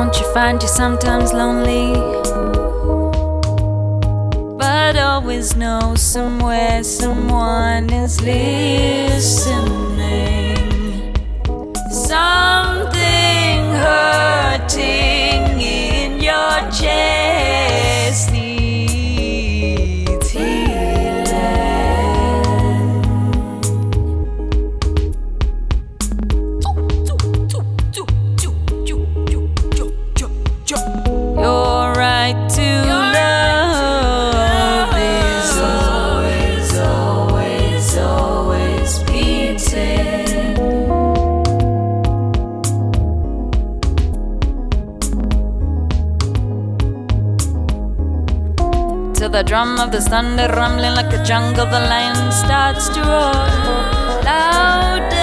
Don't you find you sometimes lonely? But always know somewhere someone is listening. Something the drum of the thunder rumbling like a jungle, the lion starts to roar loud.